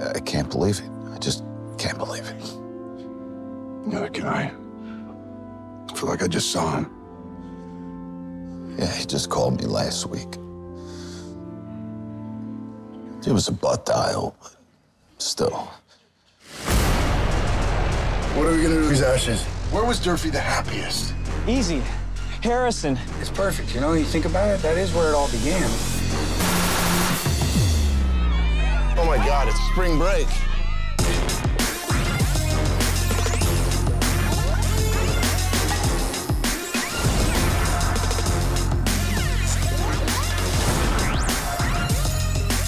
I, I can't believe it. I just can't believe it. Neither can I. I feel like I just saw him. Yeah, he just called me last week. It was a butt dial, but still. What are we gonna do with these ashes? Where was Durfee the happiest? Easy. Harrison. It's perfect. You know, you think about it, that is where it all began. God, it's spring break.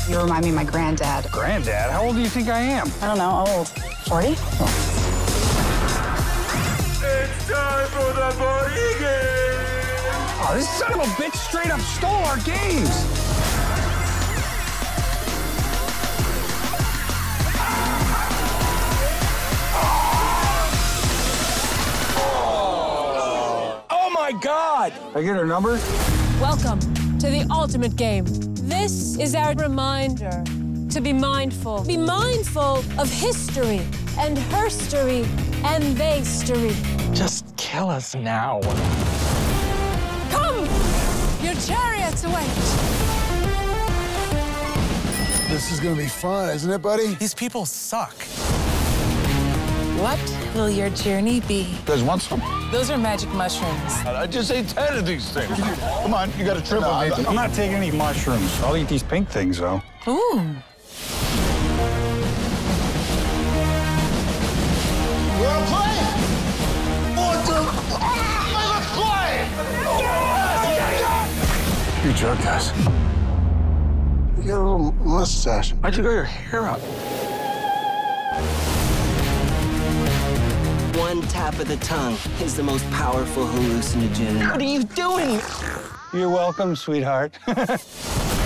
You remind me of my granddad. Granddad, how old do you think I am? I don't know, old. 40? It's time for the party game! Oh, this son of a bitch straight up stole our games. God! I get her number? Welcome to the ultimate game. This is our reminder to be mindful. Be mindful of history and herstory and theystory. Just kill us now. Come! Your chariots await. This is gonna be fun, isn't it, buddy? These people suck. What will your journey be? You guys want some? Those are magic mushrooms. I just ate 10 of these things. Come on, you got a triple. I'm not taking any mushrooms. I'll eat these pink things, though. Ooh. We're playing! What the? Ah, let's play! You jerk us. You got a little mustache. Why'd you grow your hair up? One tap of the tongue is the most powerful hallucinogen. What are you doing? You're welcome, sweetheart.